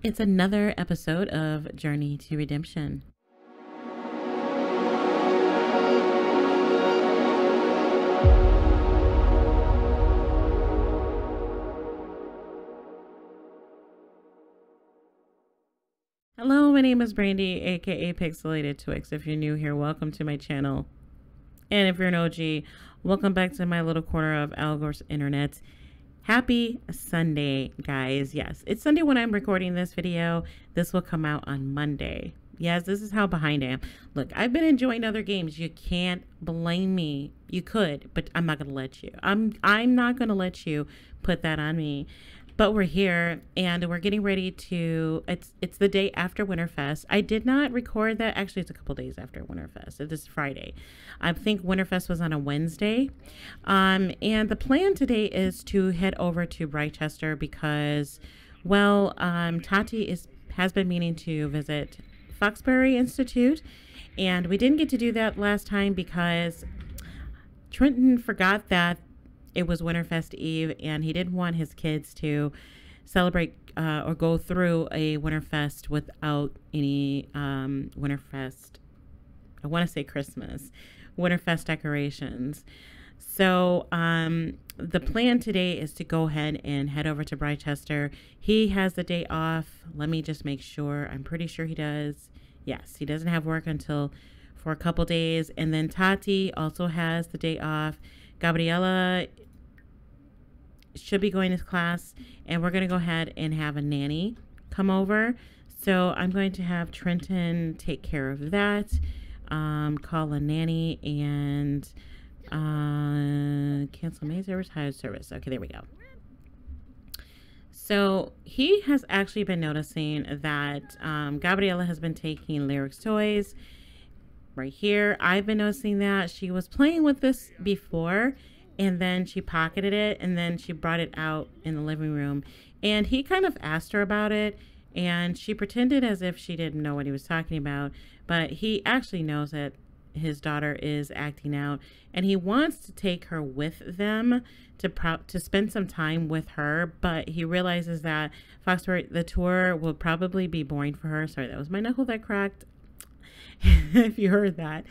It's another episode of Journey to Redemption. Hello, my name is Brandy, aka Pixelated Twix. If you're new here, welcome to my channel. And if you're an OG, welcome back to my little corner of Al Gore's internet. Happy Sunday, guys. Yes, it's Sunday when I'm recording this video. This will come out on Monday. Yes, this is how behind I am. Look, I've been enjoying other games. You can't blame me. You could, but I'm not going to let you. I'm I'm not going to let you put that on me but we're here and we're getting ready to it's it's the day after winterfest. I did not record that. Actually it's a couple days after winterfest. It is friday. I think winterfest was on a wednesday. Um, and the plan today is to head over to Britechester because well um, tati is has been meaning to visit foxbury institute and we didn't get to do that last time because trenton forgot that it was Winterfest Eve, and he didn't want his kids to celebrate uh, or go through a Winterfest without any um, Winterfest. I want to say Christmas, Winterfest decorations. So um, the plan today is to go ahead and head over to Britechester. He has the day off. Let me just make sure. I'm pretty sure he does. Yes, he doesn't have work until for a couple days. And then Tati also has the day off. Gabriella should be going to class, and we're going to go ahead and have a nanny come over. So I'm going to have Trenton take care of that, um, call a nanny, and uh, cancel maid service, hire service. Okay, there we go. So he has actually been noticing that um, Gabriella has been taking Lyric's toys right here. I've been noticing that she was playing with this before and then she pocketed it and then she brought it out in the living room. And he kind of asked her about it and she pretended as if she didn't know what he was talking about. But he actually knows that his daughter is acting out and he wants to take her with them to pro- to spend some time with her. But he realizes that Foxbury the tour will probably be boring for her. Sorry that was my knuckle that cracked if you heard that.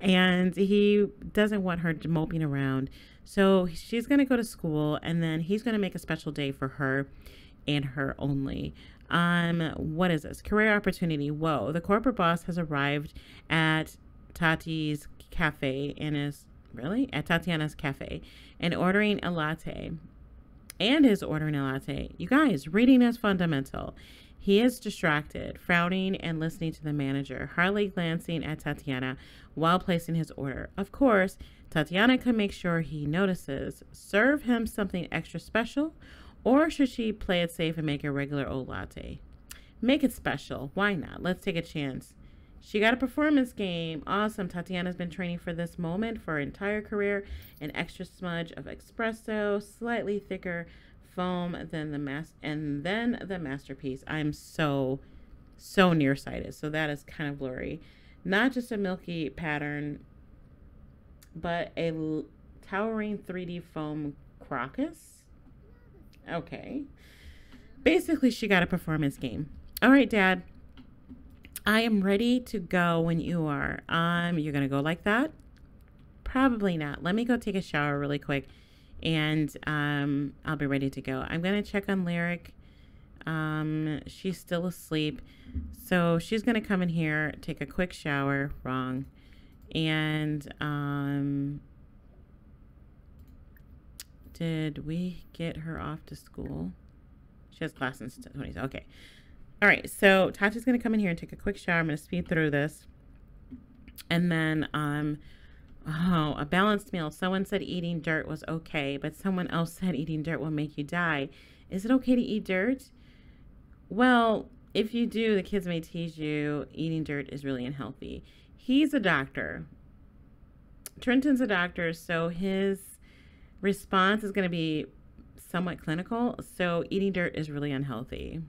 And he doesn't want her moping around so she's going to go to school and then he's going to make a special day for her and her only. Um, what is this? Career opportunity. Whoa, the corporate boss has arrived at Tati's cafe and is really at Tatiana's cafe and ordering a latte. And is ordering a latte. You guys, reading is fundamental. He is distracted, frowning and listening to the manager, hardly glancing at Tatiana while placing his order. Of course, Tatiana can make sure he notices. Serve him something extra special, or should she play it safe and make a regular old latte? Make it special. Why not? Let's take a chance. She got a performance game. Awesome. Tatiana's been training for this moment for her entire career. An extra smudge of espresso, slightly thicker foam than the mass and then the masterpiece. I'm so so nearsighted, so that is kind of blurry. Not just a milky pattern, but a towering 3D foam crocus. Okay. Basically, she got a performance game. All right, Dad. I am ready to go when you are. Um, you're gonna go like that? Probably not. Let me go take a shower really quick and um, I'll be ready to go. I'm going to check on Lyric. Um, she's still asleep. So she's going to come in here, take a quick shower. Wrong. And um, did we get her off to school? She has class in 20s. Okay. All right. So Tati's going to come in here and take a quick shower. I'm going to speed through this. And then um, Oh, a balanced meal. Someone said eating dirt was okay, but someone else said eating dirt will make you die. Is it okay to eat dirt? Well, if you do, the kids may tease you eating dirt is really unhealthy. He's a doctor. Trenton's a doctor, so his response is going to be somewhat clinical. So eating dirt is really unhealthy.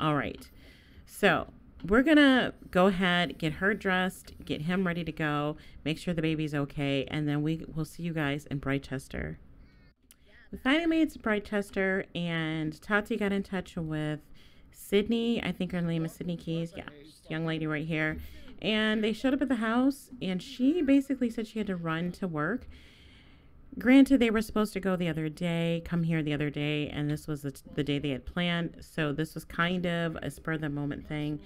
All right. So we're gonna go ahead, get her dressed, get him ready to go, make sure the baby's okay, and then we will see you guys in Britechester. We finally made it to Britechester, and Tati got in touch with Sydney. I think her name is Sydney Keys. Yeah, young lady right here. And they showed up at the house, and she basically said she had to run to work. Granted, they were supposed to go the other day, come here the other day, and this was the, the day they had planned. So this was kind of a spur of the moment thing.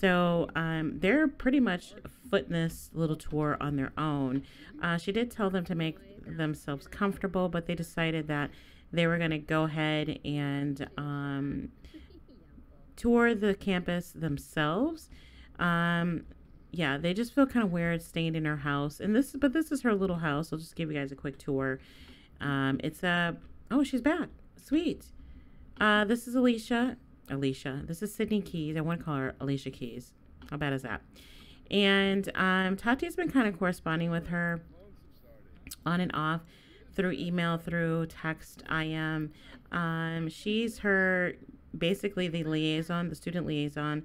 So um, they're pretty much footing this little tour on their own. Uh, she did tell them to make themselves comfortable, but they decided that they were going to go ahead and um, tour the campus themselves. Um, yeah, they just feel kind of weird staying in her house. And this, but this is her little house. I'll just give you guys a quick tour. Um, it's a, oh, she's back. Sweet. Uh, this is Alicia. Alicia. This is Sydney Keys. I want to call her Alicia Keys. How bad is that? And um, Tati's been kind of corresponding with her on and off through email, through text. I am. Um, she's her basically the liaison, the student liaison.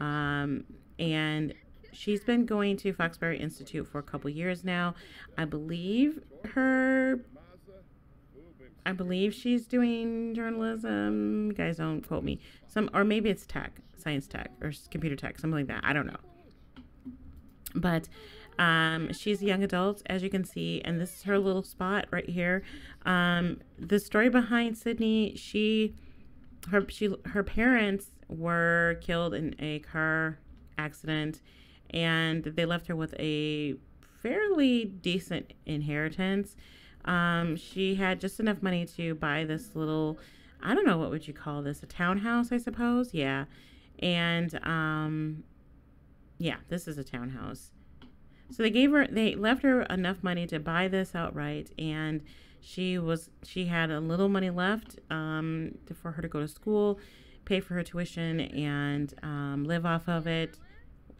Um, and she's been going to Foxbury Institute for a couple years now. I believe her. I believe she's doing journalism. You guys don't quote me. Some, or maybe it's tech, science tech, or computer tech, something like that. I don't know. But um, she's a young adult, as you can see, and this is her little spot right here. Um, the story behind Sydney, she, her, she, her parents were killed in a car accident and they left her with a fairly decent inheritance. Um, she had just enough money to buy this little, I don't know, what would you call this? A townhouse, I suppose? Yeah. And, um, yeah, this is a townhouse. So they gave her, they left her enough money to buy this outright, and she was, she had a little money left um, for her to go to school, pay for her tuition, and um, live off of it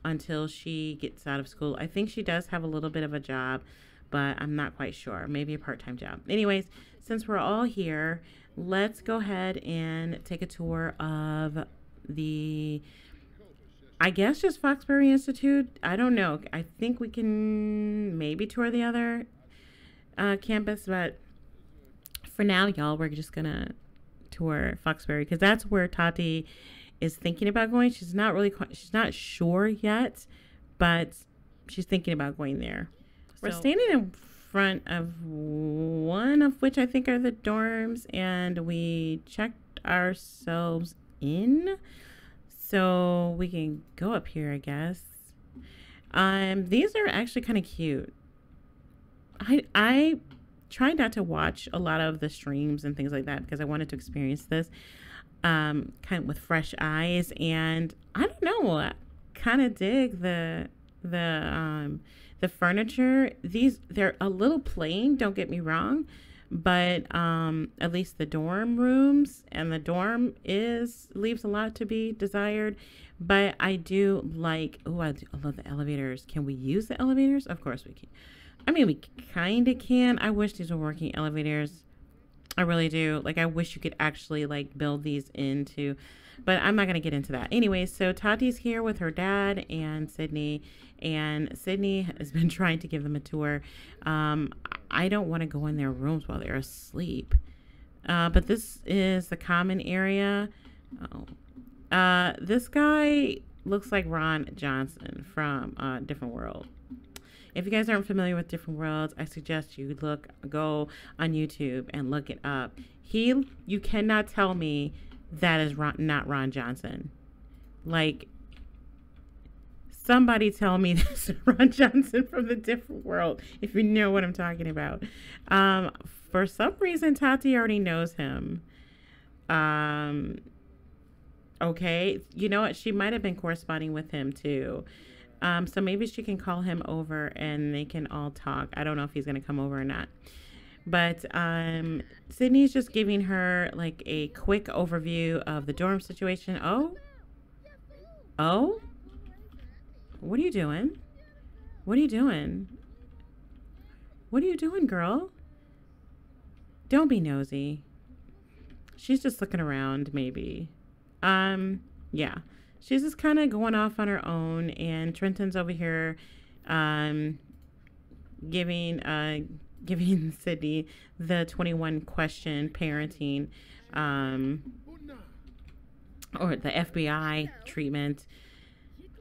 until she gets out of school. I think she does have a little bit of a job, but I'm not quite sure. Maybe a part time job. Anyways, since we're all here, let's go ahead and take a tour of the. I guess just Foxbury Institute. I don't know. I think we can maybe tour the other uh, campus, but for now, y'all, we're just gonna tour Foxbury because that's where Tati is thinking about going. She's not really she's not sure yet, but she's thinking about going there. So, We're standing in front of one of which I think are the dorms, and we checked ourselves in, so we can go up here, I guess. Um, these are actually kind of cute. I I tried not to watch a lot of the streams and things like that because I wanted to experience this um, kind of with fresh eyes. And I don't know, kind of dig the the um, the furniture. These they're a little plain. Don't get me wrong, but um, at least the dorm rooms and the dorm is leaves a lot to be desired. But I do like. Oh, I, I love the elevators. Can we use the elevators? Of course we can. I mean, we kind of can. I wish these were working elevators. I really do. Like I wish you could actually like build these into but I'm not going to get into that. Anyway, so Tati's here with her dad and Sydney and Sydney has been trying to give them a tour. Um, I don't want to go in their rooms while they're asleep. Uh, but this is the common area. Oh. Uh, this guy looks like Ron Johnson from uh, Different World. If you guys aren't familiar with different worlds, I suggest you look go on YouTube and look it up. He you cannot tell me that is Ron, not Ron Johnson. Like somebody tell me this Ron Johnson from the different world if you know what I'm talking about. Um, for some reason Tati already knows him. Um okay, you know what? She might have been corresponding with him too. Um, so maybe she can call him over and they can all talk. I don't know if he's going to come over or not. But um, Sydney's just giving her like a quick overview of the dorm situation. Oh? Oh? What are you doing? What are you doing? What are you doing, girl? Don't be nosy. She's just looking around, maybe. Um, yeah she's just kind of going off on her own, and Trenton's over here, um, giving uh giving Sydney the 21 question parenting um or the FBI treatment.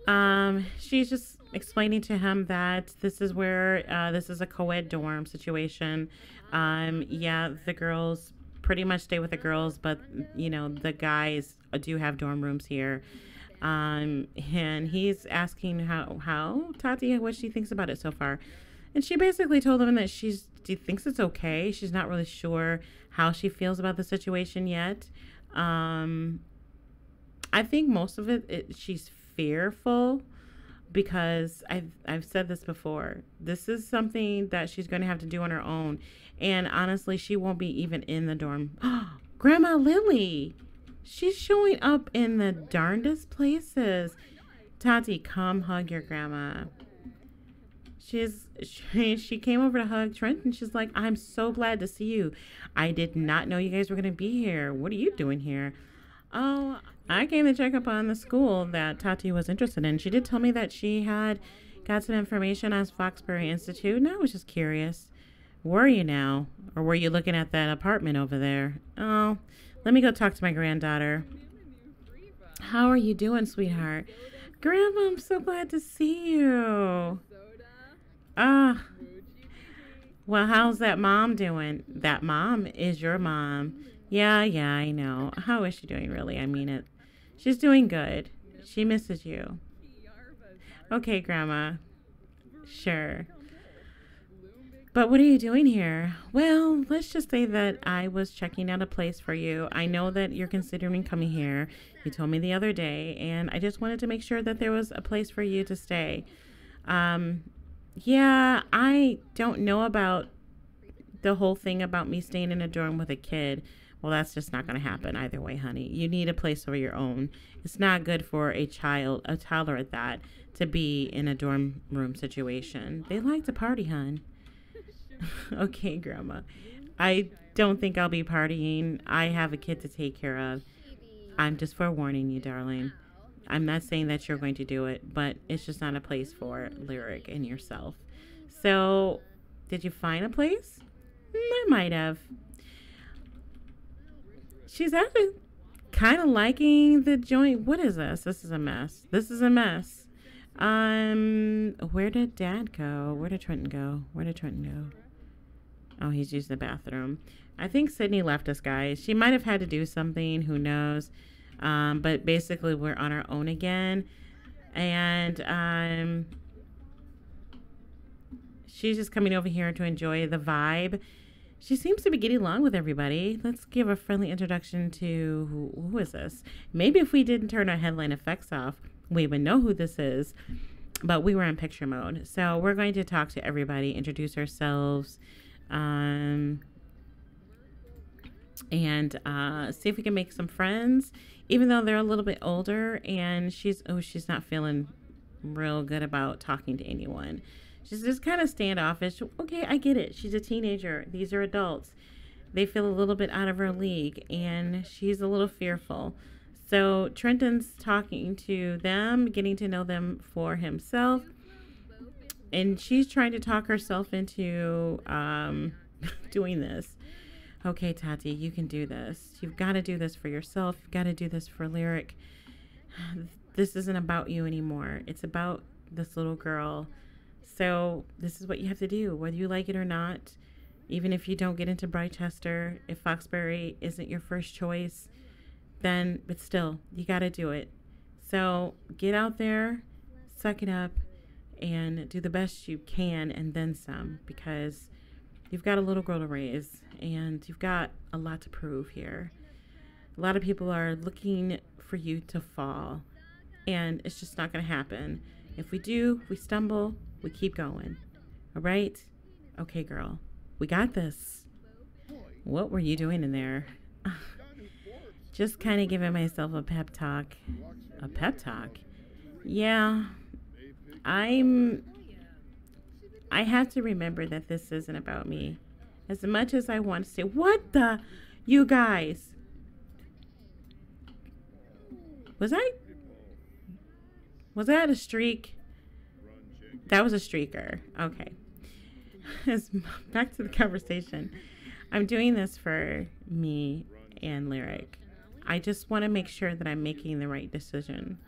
Um, she's just explaining to him that this is where uh, this is a co-ed dorm situation. Um, yeah, the girls pretty much stay with the girls, but you know the guys do have dorm rooms here. Um, and he's asking how how Tati what she thinks about it so far, and she basically told him that she's she thinks it's okay. She's not really sure how she feels about the situation yet. Um, I think most of it, it she's fearful because I've I've said this before. This is something that she's going to have to do on her own, and honestly, she won't be even in the dorm. Grandma Lily, she's showing up in the darndest places. Tati, come hug your grandma. She's she, she came over to hug Trent and she's like, I'm so glad to see you. I did not know you guys were gonna be here. What are you doing here? Oh, I came to check up on the school that Tati was interested in. She did tell me that she had got some information on Foxbury Institute, and I was just curious. Were you now? Or were you looking at that apartment over there? Oh, let me go talk to my granddaughter. How are you doing, sweetheart? Grandma, I'm so glad to see you. Ah. Well, how's that mom doing? That mom is your mom. Yeah, yeah, I know. How is she doing, really? I mean it. She's doing good. She misses you. Okay, Grandma. Sure. But what are you doing here? Well, let's just say that I was checking out a place for you. I know that you're considering coming here. You told me the other day, and I just wanted to make sure that there was a place for you to stay. Um, yeah, I don't know about the whole thing about me staying in a dorm with a kid. Well, that's just not going to happen either way, honey. You need a place of your own. It's not good for a child, a toddler at that, to be in a dorm room situation. They like to party, hun. okay, Grandma. I don't think I'll be partying. I have a kid to take care of. I'm just forewarning you, darling. I'm not saying that you're going to do it, but it's just not a place for Lyric and yourself. So, did you find a place? Mm, I might have she's actually kind of liking the joint. What is this? This is a mess. This is a mess. Um, where did Dad go? Where did Trenton go? Where did Trenton go? Oh, he's using the bathroom. I think Sydney left us, guys. She might have had to do something. Who knows? Um, but basically, we're on our own again, and um, she's just coming over here to enjoy the vibe she seems to be getting along with everybody. Let's give a friendly introduction to who, who is this? Maybe if we didn't turn our headline effects off, we would know who this is. But we were in picture mode. So we're going to talk to everybody, introduce ourselves, um, and uh, see if we can make some friends, even though they're a little bit older and she's, oh, she's not feeling real good about talking to anyone. She's just kind of standoffish. Okay, I get it. She's a teenager. These are adults. They feel a little bit out of her league, and she's a little fearful. So Trenton's talking to them, getting to know them for himself, and she's trying to talk herself into um, doing this. Okay, Tati, you can do this. You've got to do this for yourself. You've got to do this for Lyric. This isn't about you anymore. It's about this little girl so this is what you have to do, whether you like it or not. Even if you don't get into Britechester, if Foxbury isn't your first choice, then but still, you got to do it. So get out there, suck it up, and do the best you can, and then some, because you've got a little girl to raise, and you've got a lot to prove here. A lot of people are looking for you to fall, and it's just not going to happen. If we do, we stumble, we keep going. All right? Okay, girl. We got this. What were you doing in there? Just kind of giving myself a pep talk. A pep talk? Yeah. I'm. I have to remember that this isn't about me. As much as I want to say, what the? You guys. Was I. Was that a streak? That was a streaker. Okay. Back to the conversation. I'm doing this for me and Lyric. I just want to make sure that I'm making the right decision.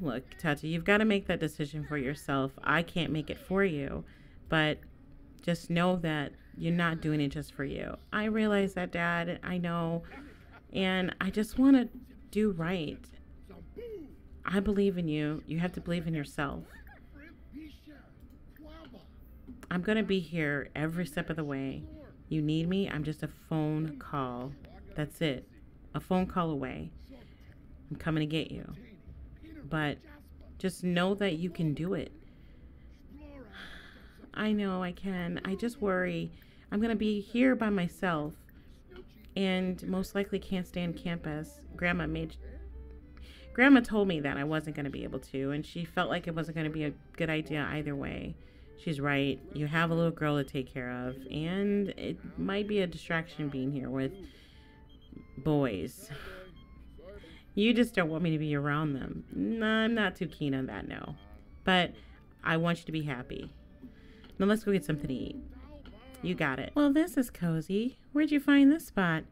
Look, Tati, you've got to make that decision for yourself. I can't make it for you, but just know that you're not doing it just for you. I realize that, Dad. I know. And I just want to do right. I believe in you. You have to believe in yourself. I'm going to be here every step of the way. You need me, I'm just a phone call. That's it. A phone call away. I'm coming to get you. But just know that you can do it. I know I can. I just worry. I'm going to be here by myself and most likely can't stand campus. Grandma made Grandma told me that I wasn't going to be able to and she felt like it wasn't going to be a good idea either way. She's right. You have a little girl to take care of and it might be a distraction being here with boys. You just don't want me to be around them. No, I'm not too keen on that, no. But I want you to be happy. Now let's go get something to eat. You got it. Well, this is cozy. Where'd you find this spot?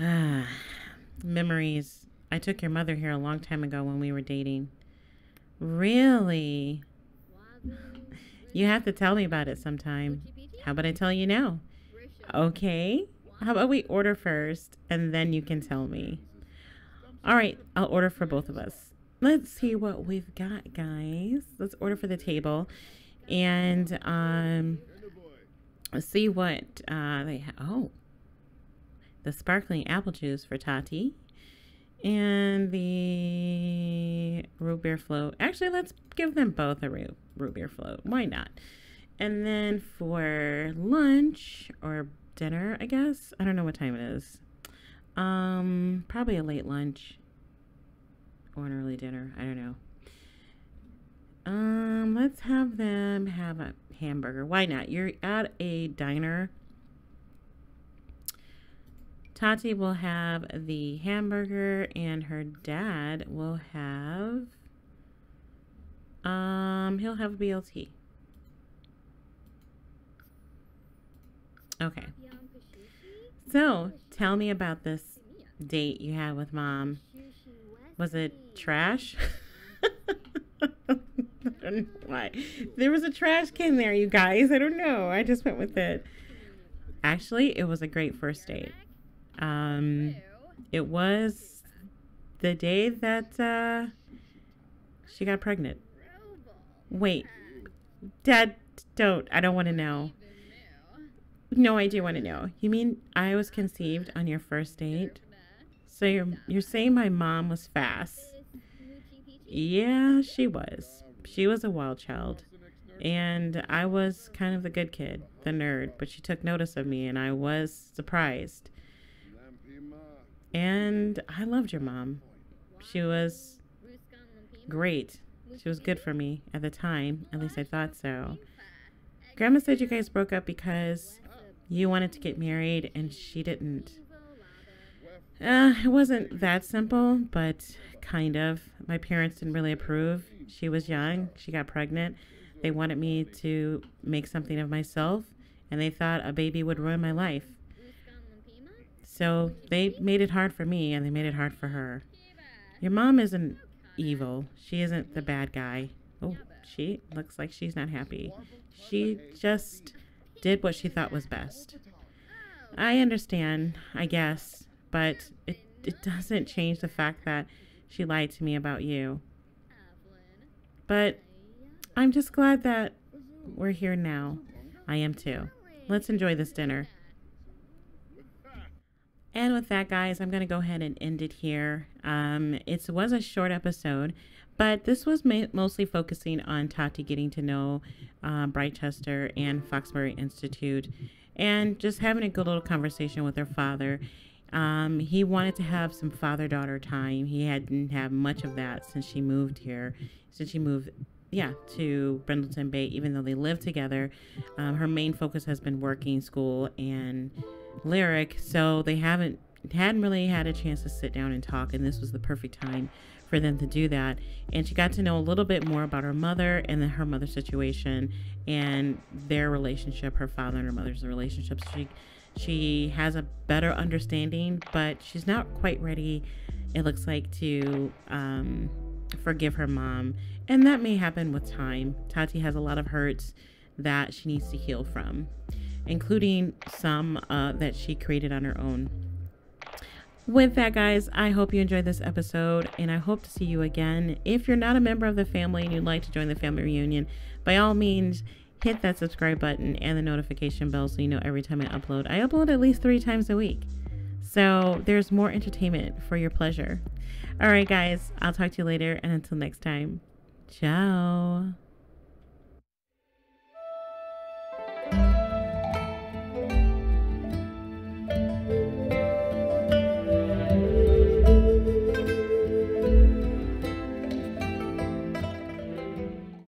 Ah, memories. I took your mother here a long time ago when we were dating. Really? You have to tell me about it sometime. How about I tell you now? Okay. How about we order first and then you can tell me? All right, I'll order for both of us. Let's see what we've got, guys. Let's order for the table and um see what uh, they have. Oh, the sparkling apple juice for Tati and the root beer float. Actually, let's give them both a root, root beer float. Why not? And then for lunch or dinner, I guess. I don't know what time it is. Um, probably a late lunch or an early dinner. I don't know. Um, let's have them have a hamburger. Why not? You're at a diner. Tati will have the hamburger and her dad will have um he'll have a BLT. Okay. So, tell me about this date you had with mom. Was it trash? I don't know why. There was a trash can there, you guys. I don't know. I just went with it. Actually, it was a great first date. Um, it was the day that uh, she got pregnant. Wait, Dad, don't. I don't want to know. No, I do want to know. You mean I was conceived on your first date? So you're you're saying my mom was fast? Yeah, she was she was a wild child. And I was kind of the good kid, the nerd, but she took notice of me and I was surprised. And I loved your mom. She was great. She was good for me at the time. At least I thought so. Grandma said you guys broke up because you wanted to get married and she didn't. Uh, it wasn't that simple, but kind of. My parents didn't really approve. She was young, she got pregnant. They wanted me to make something of myself, and they thought a baby would ruin my life. So they made it hard for me, and they made it hard for her. Your mom isn't evil, she isn't the bad guy. Oh, she looks like she's not happy. She just did what she thought was best. I understand, I guess but it, it doesn't change the fact that she lied to me about you. But I'm just glad that we're here now. I am too. Let's enjoy this dinner. And with that, guys, I'm going to go ahead and end it here. Um, it was a short episode, but this was ma- mostly focusing on Tati getting to know uh, Britechester and Foxbury Institute and just having a good little conversation with her father um, he wanted to have some father daughter time. He hadn't had much of that since she moved here, since she moved, yeah, to Brindleton Bay, even though they live together. Um, her main focus has been working, school, and lyric. So they haven't hadn't really had a chance to sit down and talk, and this was the perfect time for them to do that. And she got to know a little bit more about her mother and then her mother's situation and their relationship, her father and her mother's relationships. She she has a better understanding, but she's not quite ready, it looks like, to um, forgive her mom. And that may happen with time. Tati has a lot of hurts that she needs to heal from, including some uh, that she created on her own. With that, guys, I hope you enjoyed this episode and I hope to see you again. If you're not a member of the family and you'd like to join the family reunion, by all means, hit that subscribe button and the notification bell so you know every time I upload. I upload at least three times a week. So there's more entertainment for your pleasure. All right, guys, I'll talk to you later. And until next time, ciao.